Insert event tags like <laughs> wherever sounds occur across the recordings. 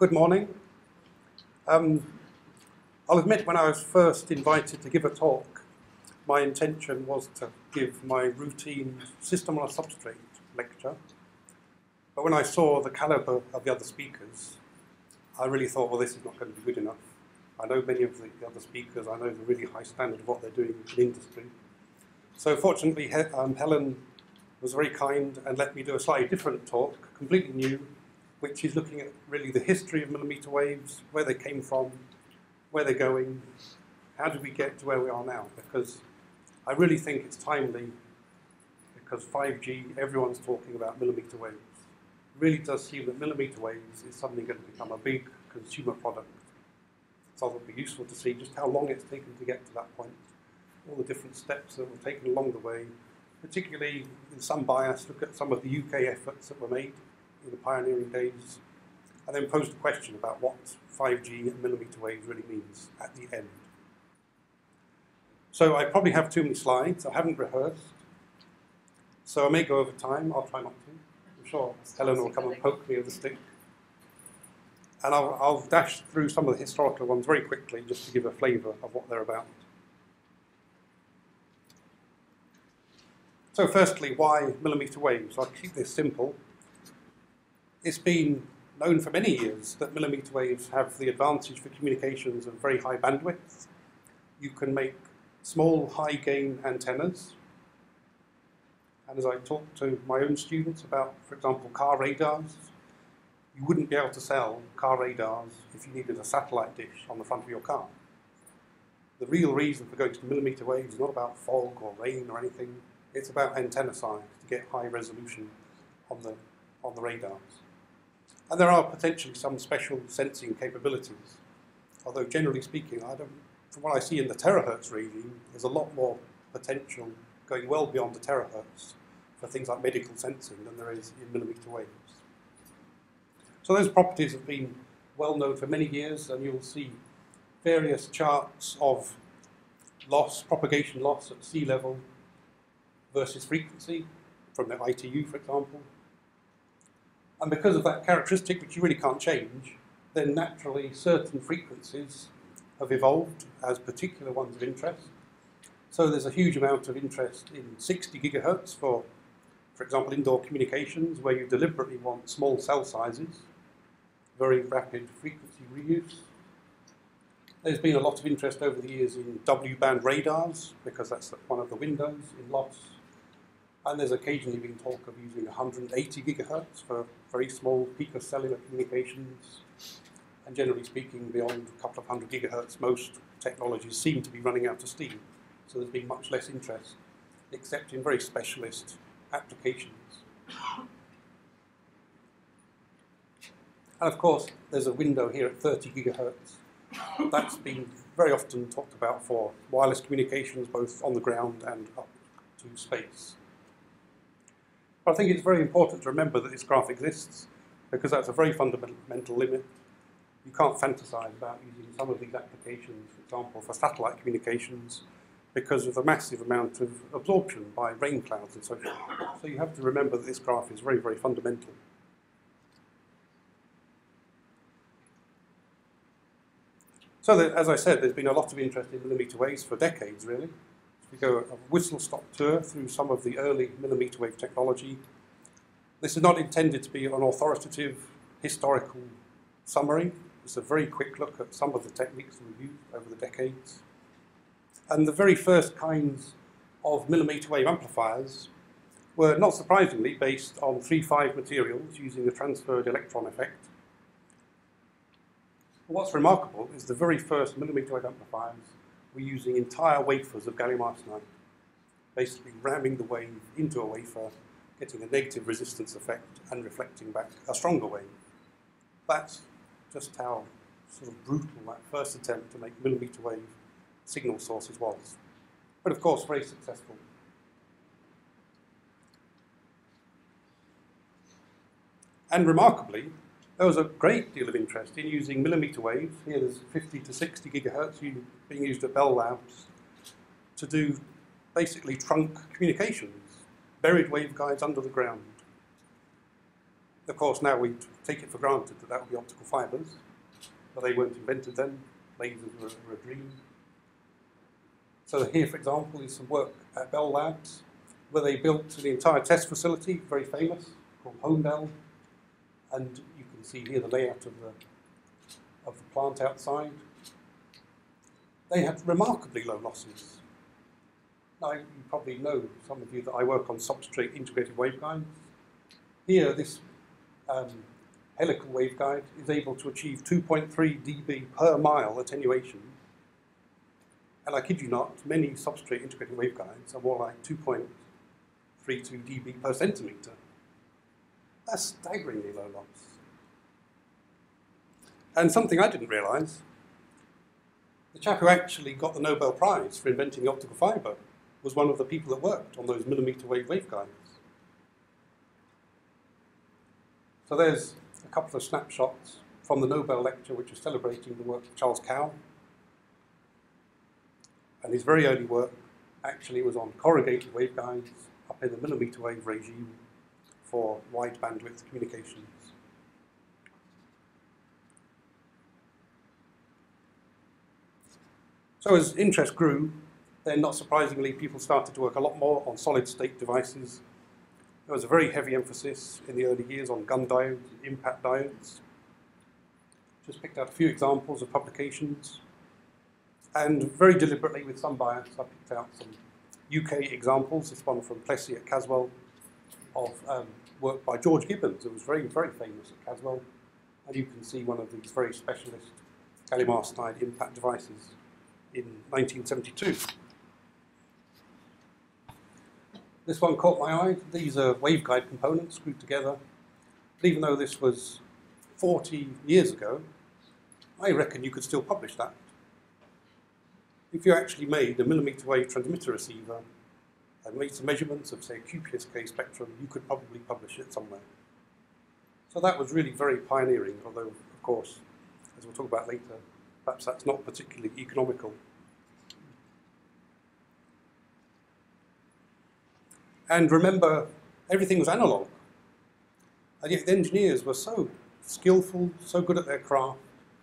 Good morning. Um, I'll admit when I was first invited to give a talk, my intention was to give my routine system on a substrate lecture. But when I saw the caliber of the other speakers, I really thought, well, this is not going to be good enough. I know many of the, the other speakers, I know the really high standard of what they're doing in industry. So fortunately, he um, Helen was very kind and let me do a slightly different talk, completely new, which is looking at really the history of millimeter waves, where they came from, where they're going, how did we get to where we are now? Because I really think it's timely because 5G, everyone's talking about millimeter waves. It really does seem that millimeter waves is suddenly going to become a big consumer product. So it would be useful to see just how long it's taken to get to that point, all the different steps that were taken along the way, particularly with some bias, look at some of the UK efforts that were made in the pioneering days, I then pose the question about what 5G and millimeter waves really means at the end. So I probably have too many slides. I haven't rehearsed. So I may go over time. I'll try not to. I'm sure Helen will come and poke me with a stick. And I'll, I'll dash through some of the historical ones very quickly just to give a flavour of what they're about. So firstly, why millimeter waves? I'll keep this simple. It's been known for many years that millimeter waves have the advantage for communications of very high bandwidth. You can make small, high gain antennas. And as I talk to my own students about, for example, car radars, you wouldn't be able to sell car radars if you needed a satellite dish on the front of your car. The real reason for going to millimeter waves is not about fog or rain or anything. It's about antenna size to get high resolution on the, on the radars. And there are potentially some special sensing capabilities. Although generally speaking, I don't, from what I see in the terahertz regime, there's a lot more potential going well beyond the terahertz for things like medical sensing than there is in millimeter waves. So those properties have been well known for many years, and you'll see various charts of loss, propagation loss at sea level versus frequency from the ITU, for example. And because of that characteristic, which you really can't change, then naturally certain frequencies have evolved as particular ones of interest. So there's a huge amount of interest in 60 gigahertz for, for example, indoor communications, where you deliberately want small cell sizes, very rapid frequency reuse. There's been a lot of interest over the years in W-band radars, because that's one of the windows in loss. And there's occasionally been talk of using 180 gigahertz for very small picocellular communications. And generally speaking, beyond a couple of hundred gigahertz, most technologies seem to be running out of steam. So there's been much less interest, except in very specialist applications. And of course, there's a window here at 30 gigahertz. That's been very often talked about for wireless communications, both on the ground and up to space. I think it's very important to remember that this graph exists because that's a very fundamental limit. You can't fantasize about using some of these applications, for example, for satellite communications because of the massive amount of absorption by rain clouds and so forth. So you have to remember that this graph is very, very fundamental. So that, as I said, there's been a lot of interest in millimeter waves for decades, really we go a whistle-stop tour through some of the early millimeter wave technology. This is not intended to be an authoritative historical summary. It's a very quick look at some of the techniques we've used over the decades. And the very first kinds of millimeter wave amplifiers were not surprisingly based on 3-5 materials using the transferred electron effect. What's remarkable is the very first millimeter wave amplifiers we're using entire wafers of gallium arsenide, basically ramming the wave into a wafer, getting a negative resistance effect and reflecting back a stronger wave. That's just how sort of brutal that first attempt to make millimeter wave signal sources was. But of course, very successful. And remarkably, there was a great deal of interest in using millimeter waves. Here there's 50 to 60 gigahertz being used at Bell Labs to do basically trunk communications, buried waveguides under the ground. Of course, now we take it for granted that that would be optical fibres, but they weren't invented then. Lasers were, were a dream. So here, for example, is some work at Bell Labs, where they built the entire test facility, very famous, called Holmdel. And you see here the layout of the, of the plant outside. They had remarkably low losses. Now, you probably know, some of you, that I work on substrate integrated waveguides. Here, this um, helical waveguide is able to achieve 2.3 dB per mile attenuation. And I kid you not, many substrate integrated waveguides are more like 2.32 dB per centimeter. That's staggeringly low loss. And something I didn't realize, the chap who actually got the Nobel Prize for inventing the optical fiber was one of the people that worked on those millimeter wave waveguides. So there's a couple of snapshots from the Nobel lecture which is celebrating the work of Charles Kao. And his very early work actually was on corrugated waveguides up in the millimeter wave regime for wide bandwidth communications. So as interest grew, then not surprisingly, people started to work a lot more on solid state devices. There was a very heavy emphasis in the early years on Gunn diodes, IMPATT diodes. Just picked out a few examples of publications. And very deliberately, with some bias, I picked out some UK examples. This one from Plessey at Caswell of um, work by George Gibbons, who was very, very famous at Caswell. And you can see one of these very specialist gallium arsenide IMPATT devices in 1972. This one caught my eye. These are waveguide components screwed together. But even though this was 40 years ago, I reckon you could still publish that. If you actually made a millimeter wave transmitter receiver and made some measurements of, say, a QPSK spectrum, you could probably publish it somewhere. So that was really very pioneering, although, of course, as we'll talk about later, perhaps that's not particularly economical. And remember, everything was analog. And yet the engineers were so skillful, so good at their craft.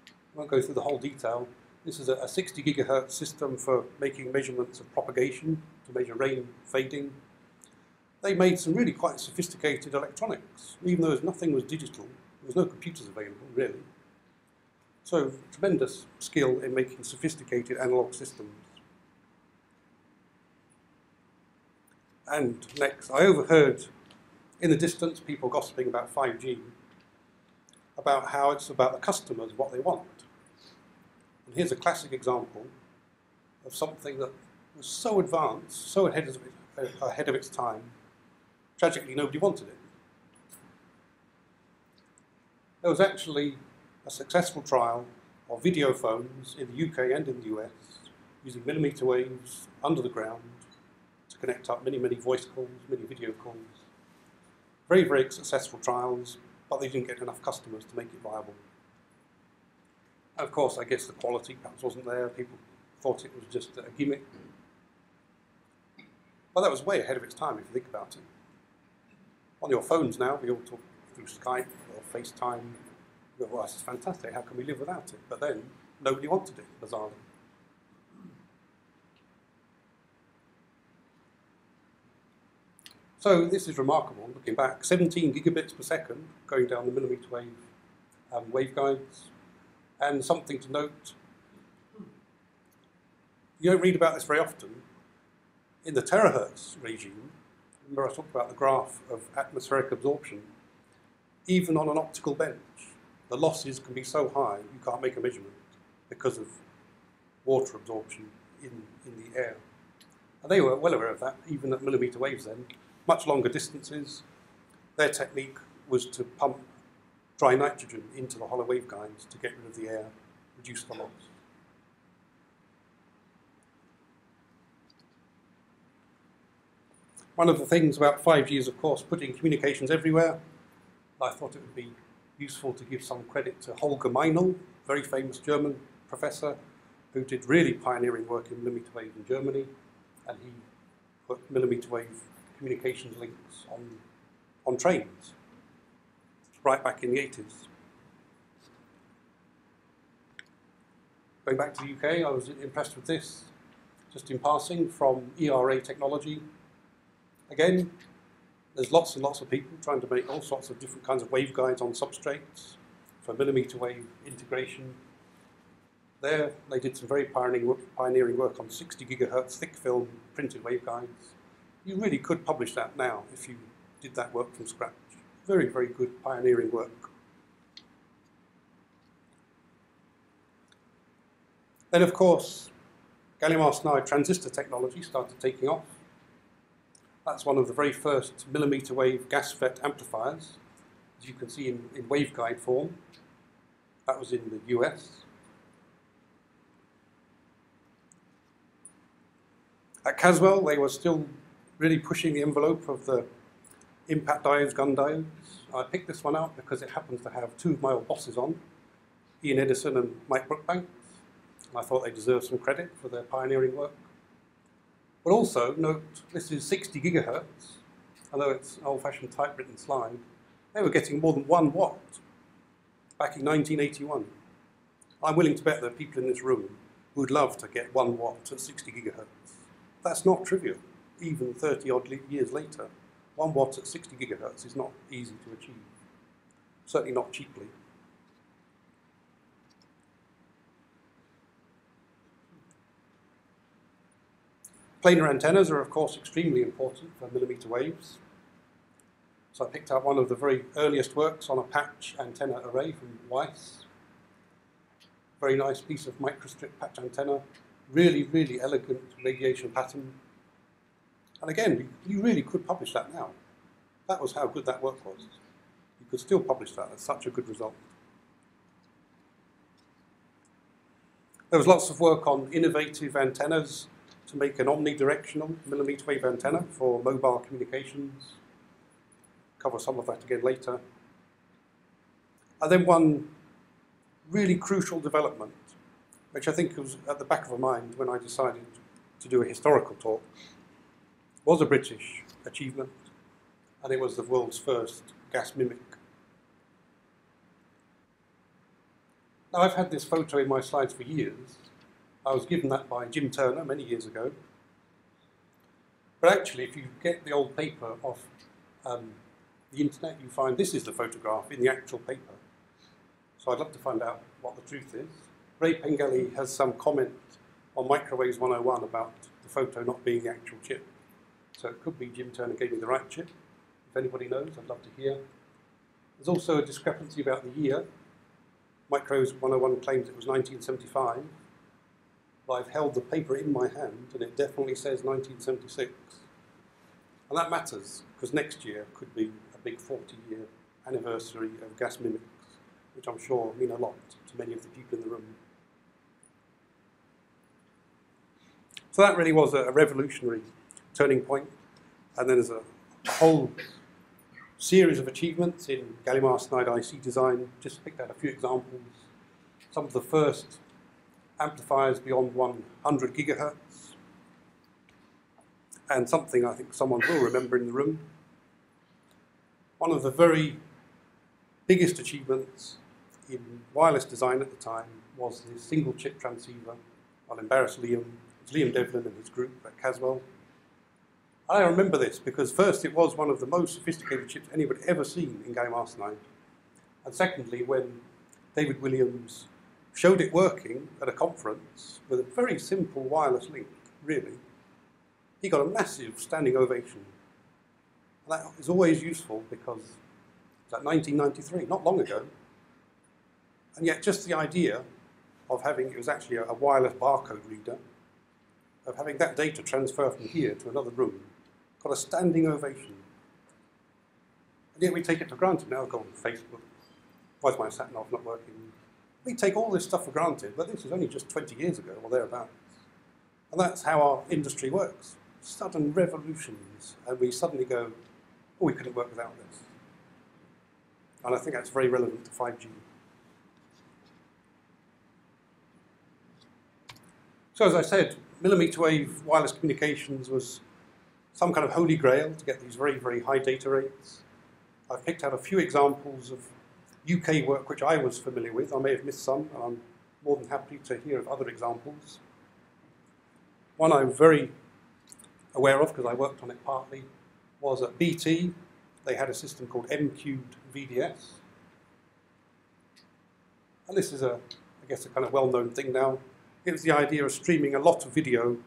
I won't go through the whole detail. This is a, a 60 gigahertz system for making measurements of propagation, to measure rain fading. They made some really quite sophisticated electronics, even though nothing was digital. There was no computers available, really. So tremendous skill in making sophisticated analog systems. And next, I overheard in the distance people gossiping about 5G, about how it's about the customers, what they want. And here's a classic example of something that was so advanced, so ahead of, it, ahead of its time, tragically nobody wanted it. There was actually a successful trial of video phones in the UK and in the US using millimeter waves under the ground to connect up many, many voice calls, many video calls. Very, very successful trials, but they didn't get enough customers to make it viable. Of course, I guess the quality perhaps wasn't there. People thought it was just a gimmick. But that was way ahead of its time if you think about it. On your phones now, we all talk through Skype or FaceTime, well, this is fantastic, how can we live without it? But then nobody wants wanted it, bizarrely. So this is remarkable, looking back, 17 gigabits per second going down the millimeter wave um, waveguides. And something to note, you don't read about this very often. In the terahertz regime, remember I talked about the graph of atmospheric absorption, even on an optical bench, the losses can be so high you can't make a measurement because of water absorption in, in the air. And they were well aware of that, even at millimeter waves then, much longer distances. Their technique was to pump dry nitrogen into the hollow waveguides to get rid of the air, reduce the loss. One of the things about 5G is, of course, putting communications everywhere. I thought it would be useful to give some credit to Holger Meinel, very famous German professor who did really pioneering work in millimeter wave in Germany, and he put millimeter wave communications links on, on trains. right back in the 80s. Going back to the UK, I was impressed with this, just in passing, from ERA Technology. Again, there's lots and lots of people trying to make all sorts of different kinds of waveguides on substrates for millimeter wave integration. There, they did some very pioneering work, pioneering work on 60 gigahertz thick film printed waveguides. You really could publish that now if you did that work from scratch. Very, very good pioneering work. Then, of course, gallium arsenide transistor technology started taking off. That's one of the very first millimeter wave GaAs FET amplifiers, as you can see in, in waveguide form. That was in the US. At Caswell, they were still really pushing the envelope of the IMPATT diodes, Gunn diodes. I picked this one out because it happens to have two of my old bosses on, Ian Edison and Mike Brookbanks. I thought they deserved some credit for their pioneering work. But also, note, this is 60 gigahertz, although it's an old-fashioned typewritten slide. They were getting more than one watt back in 1981. I'm willing to bet there are people in this room who would love to get one watt at 60 gigahertz. That's not trivial, even 30 odd years later. One watt at 60 gigahertz is not easy to achieve, certainly not cheaply. Planar antennas are, of course, extremely important for millimeter waves. So I picked out one of the very earliest works on a patch antenna array from Weiss. Very nice piece of microstrip patch antenna. Really, really elegant radiation pattern. And again, you really could publish that now. That was how good that work was. You could still publish that as such a good result. There was lots of work on innovative antennas to make an omnidirectional millimeter wave antenna for mobile communications. Cover some of that again later. And then one really crucial development, which I think was at the back of my mind when I decided to do a historical talk, was a British achievement, and it was the world's first GaAs MMIC. Now, I've had this photo in my slides for years, I was given that by Jim Turner many years ago. But actually, if you get the old paper off um, the internet, you find this is the photograph in the actual paper. So I'd love to find out what the truth is. Ray Pengelly has some comment on Microwaves 101 about the photo not being the actual chip. So it could be Jim Turner gave me the right chip. If anybody knows, I'd love to hear. There's also a discrepancy about the year. Microwaves 101 claims it was 1975, I've held the paper in my hand and it definitely says 1976. And that matters because next year could be a big 40 year anniversary of GaAs MMICs, which I'm sure mean a lot to many of the people in the room. So that really was a revolutionary turning point. And then there's a whole series of achievements in gallium arsenide IC design. Just picked out a few examples. Some of the first amplifiers beyond 100 gigahertz, and something I think someone will remember in the room. One of the very biggest achievements in wireless design at the time was the single chip transceiver. I'll embarrass Liam. It's Liam Devlin and his group at Caswell. I remember this because first it was one of the most sophisticated chips anybody ever seen in gallium arsenide. And secondly, when David Williams showed it working at a conference with a very simple wireless link, really. He got a massive standing ovation. That is always useful because it's like 1993, not long ago. And yet just the idea of having, it was actually a, wireless barcode reader, of having that data transfer from here to another room, got a standing ovation. And yet we take it for granted now, go on Facebook, why is my sat nav not working? We take all this stuff for granted, but this was only just 20 years ago or thereabouts. And that's how our industry works. Sudden revolutions, and we suddenly go, oh, we couldn't work without this. And I think that's very relevant to 5G. So as I said, millimeter wave wireless communications was some kind of holy grail to get these very, very high data rates. I've picked out a few examples of UK work which I was familiar with. I may have missed some, and I'm more than happy to hear of other examples. One I'm very aware of, because I worked on it partly, was at BT. They had a system called M cubed VDS. And this is a, I guess, a kind of well-known thing now. It was the idea of streaming a lot of video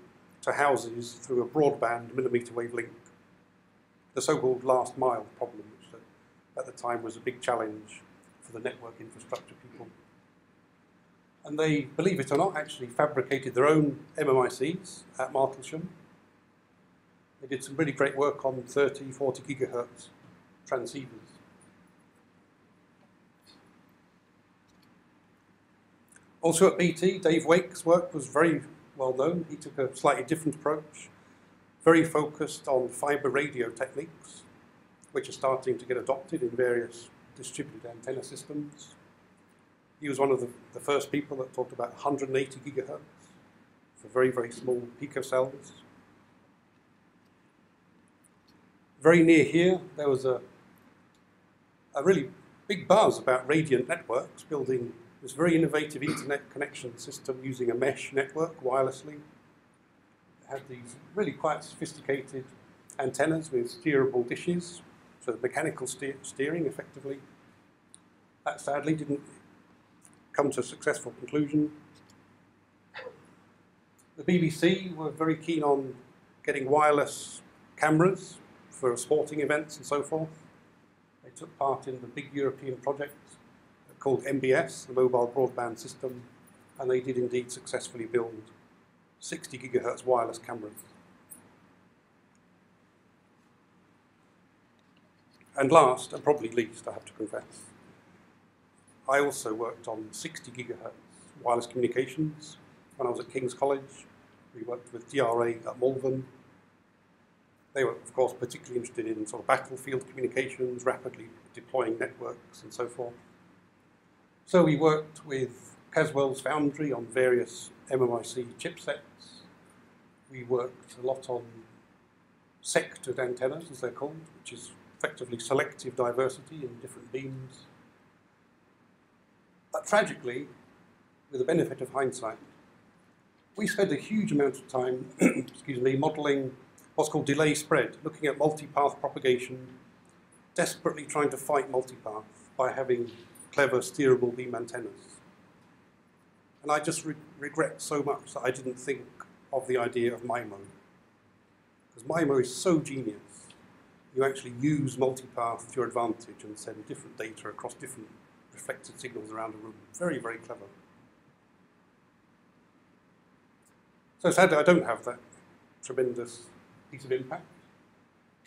to houses through a broadband millimeter wave link. The so-called last mile problem, which at the time was a big challenge for the network infrastructure people. And they, believe it or not, actually fabricated their own MMICs at Martlesham. They did some really great work on 30, 40 gigahertz transceivers. Also at BT, Dave Wake's work was very well known. He took a slightly different approach, very focused on fiber radio techniques, which are starting to get adopted in various distributed antenna systems. He was one of the, the first people that talked about 180 gigahertz for very, very small picocells. Very near here, there was a, a really big buzz about Radiant Networks building this very innovative internet connection system using a mesh network wirelessly. It had these really quite sophisticated antennas with steerable dishes, so mechanical steer steering effectively. That sadly didn't come to a successful conclusion. The BBC were very keen on getting wireless cameras for sporting events and so forth. They took part in the big European project called MBS, the Mobile Broadband System, and they did indeed successfully build 60 gigahertz wireless cameras. And last, and probably least, I have to confess, I also worked on 60 gigahertz wireless communications when I was at King's College. We worked with DRA at Malvern. They were, of course, particularly interested in sort of battlefield communications, rapidly deploying networks, and so forth. So we worked with Caswell's Foundry on various MMIC chipsets. We worked a lot on sectored antennas, as they're called, which is effectively selective diversity in different beams. But tragically, with the benefit of hindsight, we spent a huge amount of time, <clears throat> excuse me, modelling what's called delay spread, looking at multipath propagation, desperately trying to fight multipath by having clever steerable beam antennas. And I just re regret so much that I didn't think of the idea of MIMO. Because MIMO is so genius. You actually use multipath to your advantage and send different data across different reflected signals around a room. Very, very clever. So sadly, I don't have that tremendous piece of impact.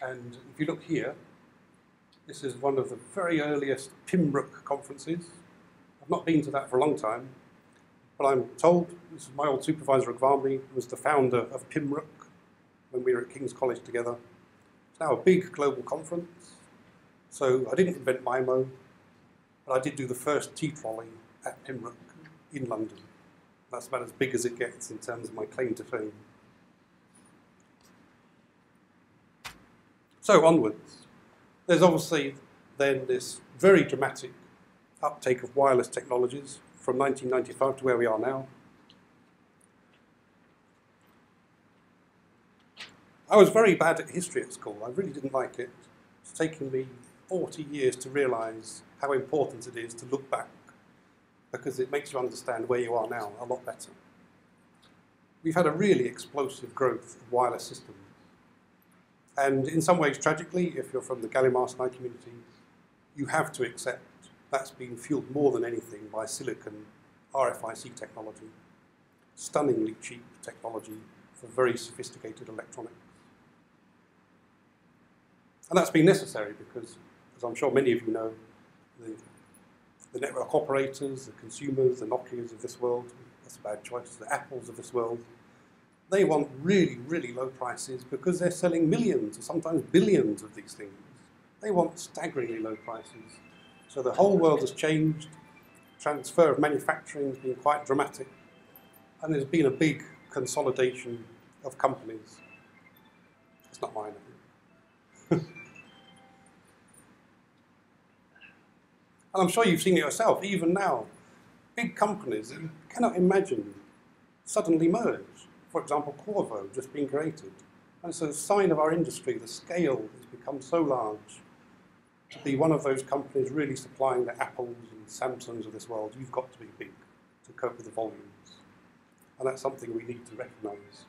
And if you look here, this is one of the very earliest PIMRC conferences. I've not been to that for a long time, but I'm told, this is my old supervisor at Aghvami, was the founder of PIMRC when we were at King's College together. Now a big global conference. So I didn't invent MIMO, but I did do the first tea trolley at PIMRC in London. That's about as big as it gets in terms of my claim to fame. So onwards. There's obviously then this very dramatic uptake of wireless technologies from 1995 to where we are now. I was very bad at history at school. I really didn't like it. It's taken me 40 years to realise how important it is to look back because it makes you understand where you are now a lot better. We've had a really explosive growth of wireless systems. And in some ways, tragically, if you're from the gallium arsenide community, you have to accept that's been fueled more than anything by silicon RFIC technology, stunningly cheap technology for very sophisticated electronics. And that's been necessary because, as I'm sure many of you know, the, the network operators, the consumers, the Nokias of this world, that's a bad choice, the Apples of this world, they want really, really low prices because they're selling millions or sometimes billions of these things. They want staggeringly low prices. So the whole world has changed. Transfer of manufacturing has been quite dramatic. And there's been a big consolidation of companies. It's not mine, <laughs> And I'm sure you've seen it yourself, even now. Big companies cannot imagine suddenly merge. For example, Qorvo just being created. And it's a sign of our industry, the scale has become so large. To be one of those companies really supplying the Apples and Samsungs of this world, you've got to be big to cope with the volumes. And that's something we need to recognise.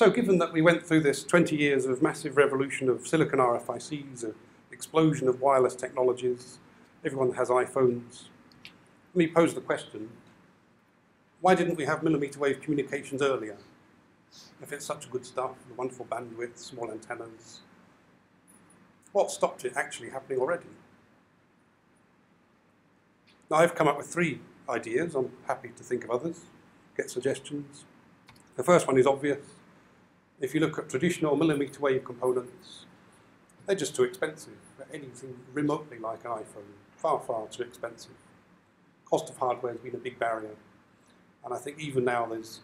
So given that we went through this 20 years of massive revolution of silicon RFICs, an explosion of wireless technologies, everyone has iPhones, let me pose the question, why didn't we have millimeter wave communications earlier? If it's such a good stuff, the wonderful bandwidth, small antennas, what stopped it actually happening already? Now I've come up with three ideas, I'm happy to think of others, get suggestions. The first one is obvious, if you look at traditional millimeter wave components, they're just too expensive for anything remotely like an iPhone. Far, far too expensive. Cost of hardware has been a big barrier. And I think even now there's,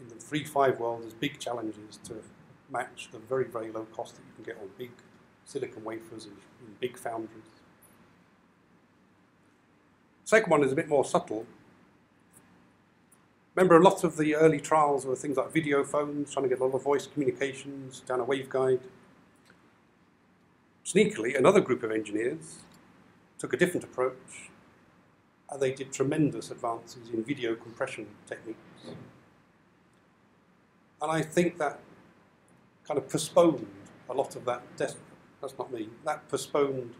in the 3.5 world, there's big challenges to match the very, very low cost that you can get on big silicon wafers and, in big foundries. Second one is a bit more subtle, Remember, a lot of the early trials were things like video phones, trying to get a lot of voice communications down a waveguide. Sneakily, another group of engineers took a different approach, and they did tremendous advances in video compression techniques. And I think that kind of postponed a lot of that, that's not me, that postponed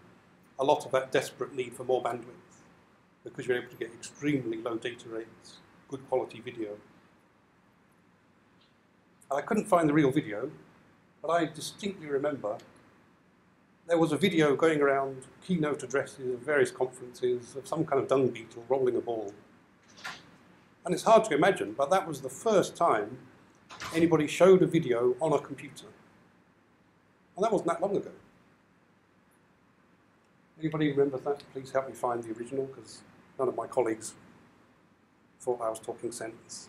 a lot of that desperate need for more bandwidth because you're able to get extremely low data rates good quality video. And I couldn't find the real video, but I distinctly remember there was a video going around keynote addresses of various conferences of some kind of dung beetle rolling a ball. And it's hard to imagine, but that was the first time anybody showed a video on a computer. And that wasn't that long ago. Anybody remember that? Please help me find the original, because none of my colleagues thought I was talking sense.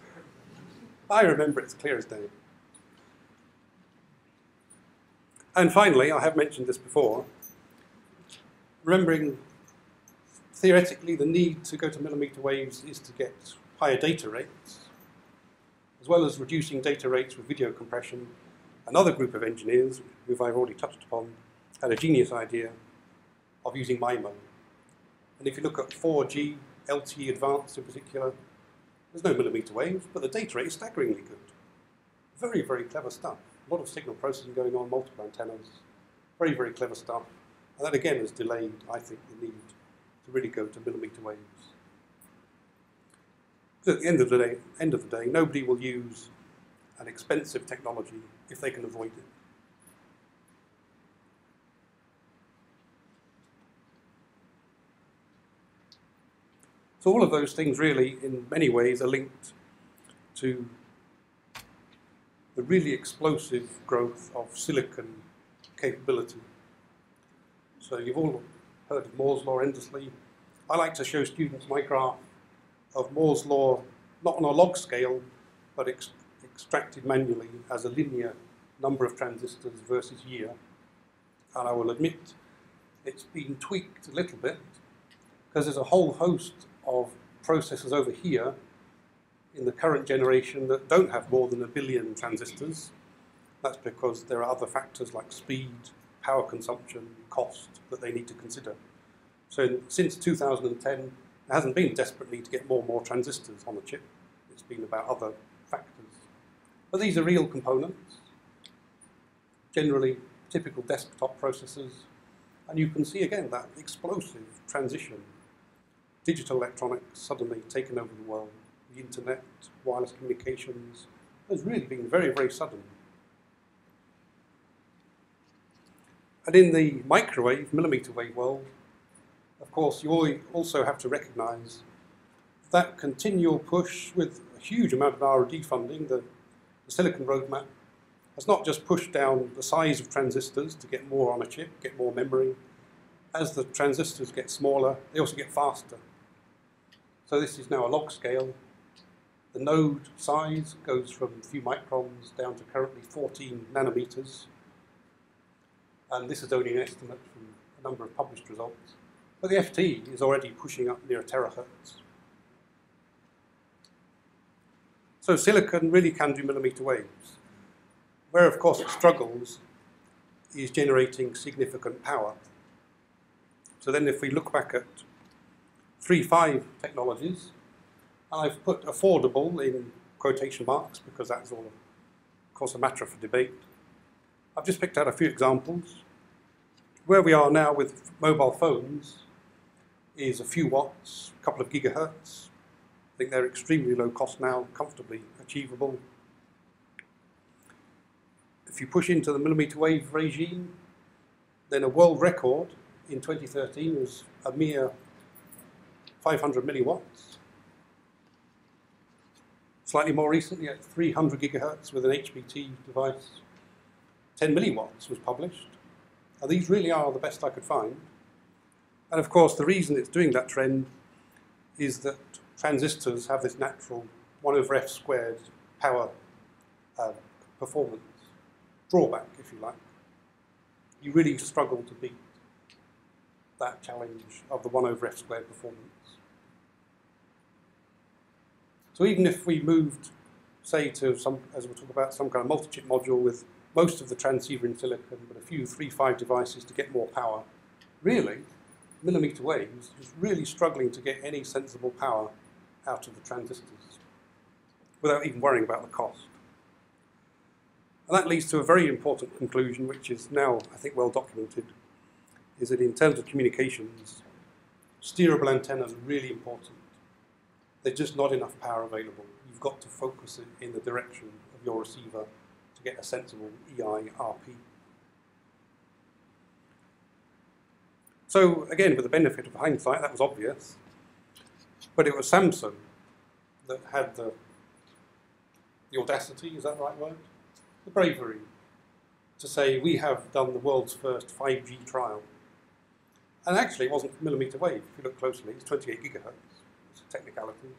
I remember it as clear as day. And finally, I have mentioned this before, remembering theoretically the need to go to millimeter waves is to get higher data rates, as well as reducing data rates with video compression. Another group of engineers, who I've already touched upon, had a genius idea of using MIMO. And if you look at 4G, LTE Advanced in particular, there's no millimeter waves, but the data rate is staggeringly good. Very, very clever stuff. A lot of signal processing going on, multiple antennas. Very, very clever stuff. And that again has delayed, I think, the need to really go to millimeter waves. Because at the end of the day, end of the day, nobody will use an expensive technology if they can avoid it. So all of those things really, in many ways, are linked to the really explosive growth of silicon capability. So you've all heard of Moore's law endlessly. I like to show students my graph of Moore's law, not on a log scale, but ex extracted manually as a linear number of transistors versus year. And I will admit it's been tweaked a little bit because there's a whole host of processors over here in the current generation that don't have more than a billion transistors. That's because there are other factors like speed, power consumption, cost that they need to consider. So since 2010, there hasn't been desperate need to get more and more transistors on the chip. It's been about other factors. But these are real components, generally typical desktop processors, and you can see again that explosive transition digital electronics suddenly taken over the world, the internet, wireless communications, has really been very, very sudden. And in the microwave, millimeter wave world, of course, you also have to recognize that continual push with a huge amount of R&D funding, the, the silicon roadmap, has not just pushed down the size of transistors to get more on a chip, get more memory. As the transistors get smaller, they also get faster. So this is now a log scale. The node size goes from a few microns down to currently 14 nanometers. And this is only an estimate from a number of published results. But the FT is already pushing up near a terahertz. So silicon really can do millimeter waves. Where, of course, it struggles is generating significant power. So then if we look back at 3.5 technologies, and I've put affordable in quotation marks because that's all, of course, a matter for debate. I've just picked out a few examples. Where we are now with mobile phones is a few watts, a couple of gigahertz. I think they're extremely low cost now, comfortably achievable. If you push into the millimeter wave regime, then a world record in 2013 was a mere 500 milliwatts. Slightly more recently, at 300 gigahertz with an HBT device, 10 milliwatts was published. And these really are the best I could find. And of course, the reason it's doing that trend is that transistors have this natural 1 over f squared power uh, performance drawback, if you like. You really struggle to beat that challenge of the 1 over f squared performance. So even if we moved, say, to some, as we'll talk about, some kind of multi-chip module with most of the transceiver in silicon, but a few 3.5 devices to get more power, really, millimeter waves is really struggling to get any sensible power out of the transistors without even worrying about the cost. And that leads to a very important conclusion, which is now, I think, well documented, is that in terms of communications, steerable antennas are really important. There's just not enough power available. You've got to focus it in the direction of your receiver to get a sensible EIRP. So again, with the benefit of hindsight, that was obvious. But it was Samsung that had the, the audacity, is that the right word? The bravery to say, we have done the world's first 5G trial. And actually, it wasn't millimeter wave, if you look closely, it's 28 gigahertz technicality.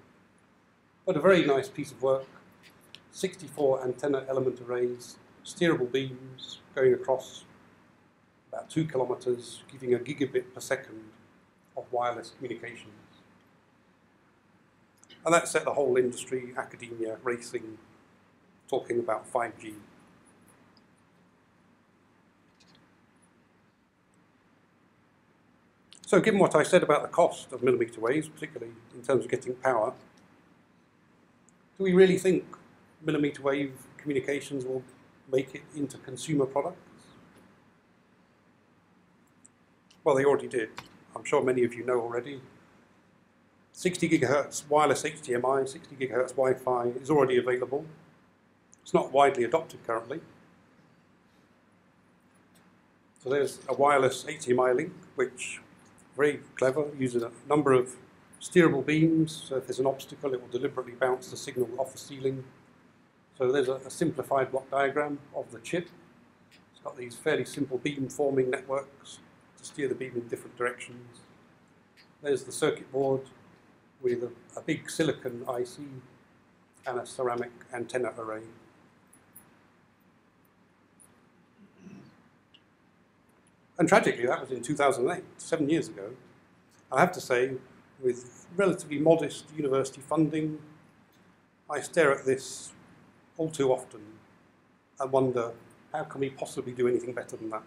But a very nice piece of work. 64 antenna element arrays, steerable beams going across about two kilometers, giving a gigabit per second of wireless communications. And that set the whole industry, academia, racing, talking about 5G. So given what I said about the cost of millimeter waves, particularly in terms of getting power, do we really think millimeter wave communications will make it into consumer products? Well, they already did. I'm sure many of you know already. 60 gigahertz wireless HDMI, 60 gigahertz Wi-Fi is already available. It's not widely adopted currently. So there's a wireless HDMI link, which very clever, uses a number of steerable beams. So if there's an obstacle, it will deliberately bounce the signal off the ceiling. So there's a, a simplified block diagram of the chip. It's got these fairly simple beam forming networks to steer the beam in different directions. There's the circuit board with a, a big silicon IC and a ceramic antenna array. And tragically, that was in 2008, seven years ago. I have to say, with relatively modest university funding, I stare at this all too often and wonder, how can we possibly do anything better than that?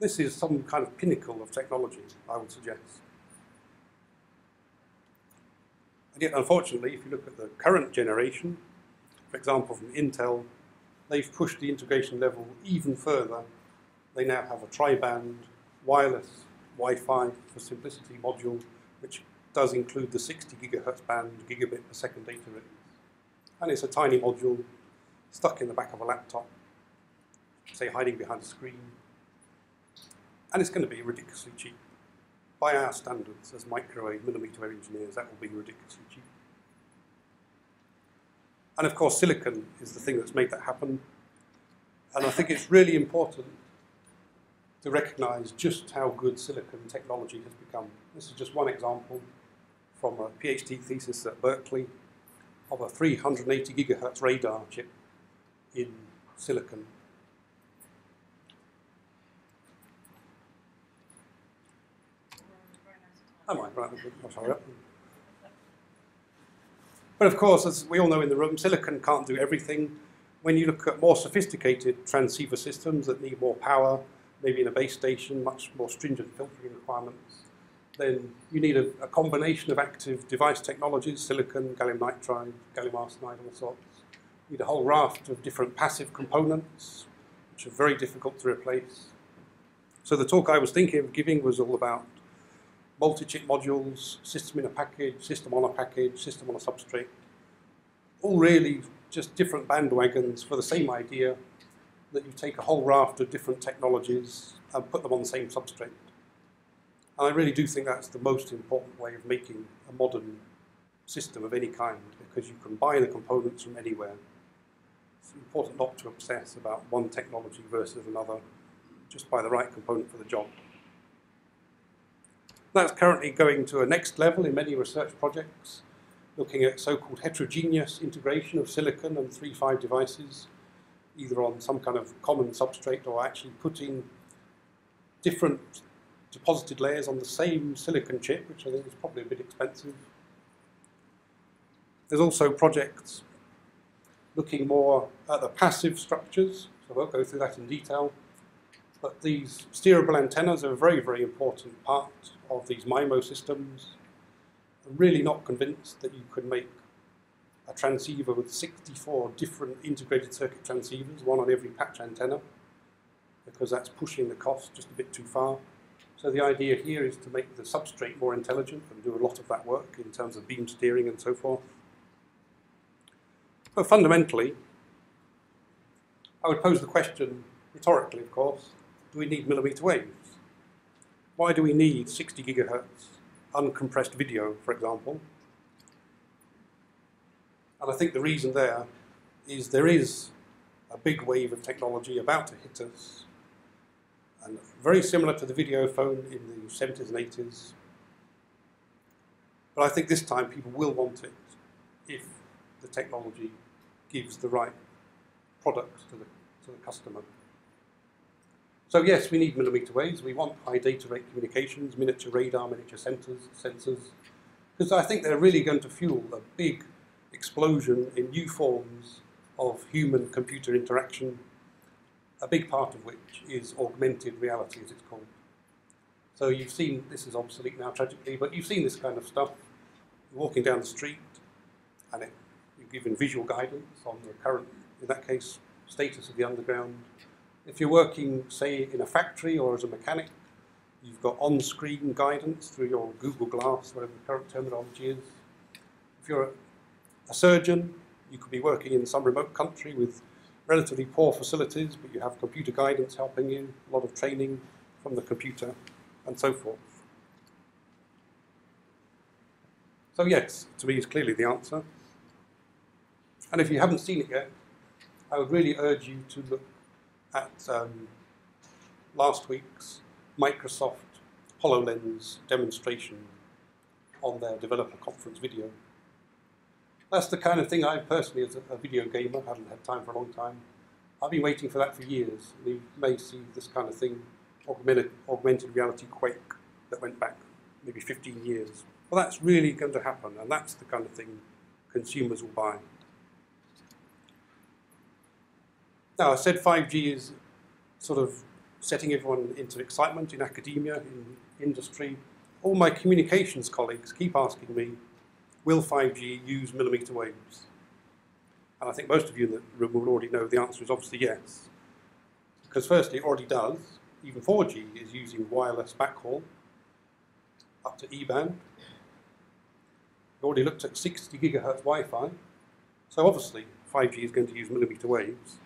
This is some kind of pinnacle of technology, I would suggest. And yet, unfortunately, if you look at the current generation, for example, from Intel, they've pushed the integration level even further they now have a tri-band wireless Wi-Fi for simplicity module, which does include the 60 gigahertz band gigabit per second data rates. And it's a tiny module stuck in the back of a laptop, say hiding behind a screen. And it's going to be ridiculously cheap. By our standards, as microwave millimeter wave engineers, that will be ridiculously cheap. And of course, silicon is the thing that's made that happen. And I think it's really important to recognize just how good silicon technology has become. This is just one example from a PhD thesis at Berkeley. of a 380 gigahertz radar chip in silicon. I might, right. But of course, as we all know in the room, silicon can't do everything. When you look at more sophisticated transceiver systems that need more power, maybe in a base station, much more stringent filtering requirements, then you need a, a combination of active device technologies, silicon, gallium nitride, gallium arsenide, all sorts. You need a whole raft of different passive components, which are very difficult to replace. So the talk I was thinking of giving was all about multi-chip modules, system in a package, system on a package, system on a substrate. All really just different bandwagons for the same idea that you take a whole raft of different technologies and put them on the same substrate. And I really do think that's the most important way of making a modern system of any kind because you can buy the components from anywhere. It's important not to obsess about one technology versus another, just buy the right component for the job. That's currently going to a next level in many research projects, looking at so-called heterogeneous integration of silicon and III-V devices, either on some kind of common substrate or actually putting different deposited layers on the same silicon chip, which I think is probably a bit expensive. There's also projects looking more at the passive structures, so I won't go through that in detail, but these steerable antennas are a very, very important part of these MIMO systems. I'm really not convinced that you could make a transceiver with 64 different integrated circuit transceivers, one on every patch antenna, because that's pushing the cost just a bit too far. So the idea here is to make the substrate more intelligent and do a lot of that work in terms of beam steering and so forth. But fundamentally, I would pose the question, rhetorically of course, do we need millimeter waves? Why do we need 60 gigahertz uncompressed video, for example? And I think the reason there is there is a big wave of technology about to hit us, and very similar to the video phone in the 70s and 80s. But I think this time people will want it if the technology gives the right products to the, to the customer. So yes, we need millimeter waves. We want high data rate communications, miniature radar, miniature sensors, sensors, because I think they're really going to fuel a big explosion in new forms of human-computer interaction, a big part of which is augmented reality, as it's called. So you've seen, this is obsolete now tragically, but you've seen this kind of stuff. You're walking down the street and it, you're given visual guidance on the current, in that case, status of the underground, if you're working, say, in a factory or as a mechanic, you've got on-screen guidance through your Google Glass, whatever the current terminology is. If you're a surgeon, you could be working in some remote country with relatively poor facilities, but you have computer guidance helping you, a lot of training from the computer, and so forth. So yes, to me is clearly the answer. And if you haven't seen it yet, I would really urge you to look at um, last week's Microsoft HoloLens demonstration on their developer conference video. That's the kind of thing I personally, as a, a video gamer, haven't had time for a long time. I've been waiting for that for years. You may see this kind of thing, augmented, augmented reality Quake, that went back maybe 15 years. Well, that's really going to happen, and that's the kind of thing consumers will buy. Now, I said 5G is sort of setting everyone into excitement in academia, in industry. All my communications colleagues keep asking me, will 5G use millimeter waves? And I think most of you in the room will already know the answer is obviously yes. Because firstly, it already does. Even 4G is using wireless backhaul up to E-band. We've already looked at 60 gigahertz Wi-Fi. So obviously, 5G is going to use millimeter waves.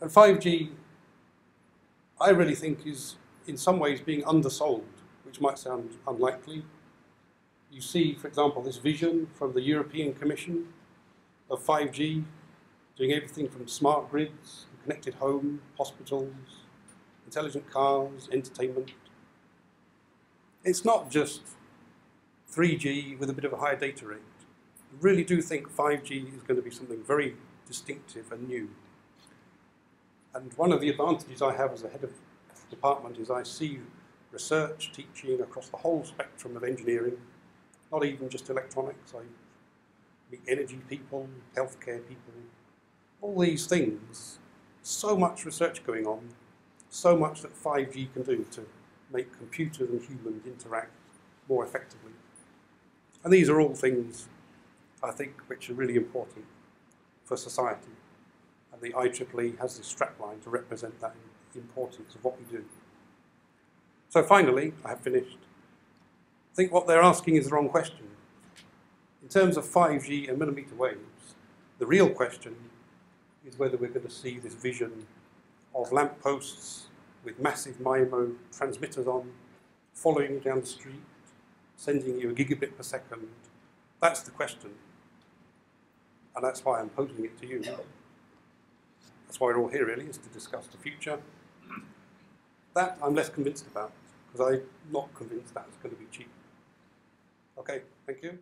And 5G, I really think, is in some ways being undersold, which might sound unlikely. You see, for example, this vision from the European Commission of 5G doing everything from smart grids, connected home, hospitals, intelligent cars, entertainment. It's not just 3G with a bit of a higher data rate. I really do think 5G is going to be something very distinctive and new. And one of the advantages I have as a head of department is I see research, teaching across the whole spectrum of engineering, not even just electronics. I meet energy people, healthcare people, all these things. So much research going on, so much that 5G can do to make computers and humans interact more effectively. And these are all things, I think, which are really important for society. And the IEEE has this strapline to represent that importance of what we do. So finally, I have finished. I think what they're asking is the wrong question. In terms of 5G and millimetre waves, the real question is whether we're going to see this vision of lampposts with massive MIMO transmitters on, following you down the street, sending you a gigabit per second. That's the question. And that's why I'm posing it to you. That's why we're all here, really, is to discuss the future. That I'm less convinced about, because I'm not convinced that's going to be cheap. Okay, thank you.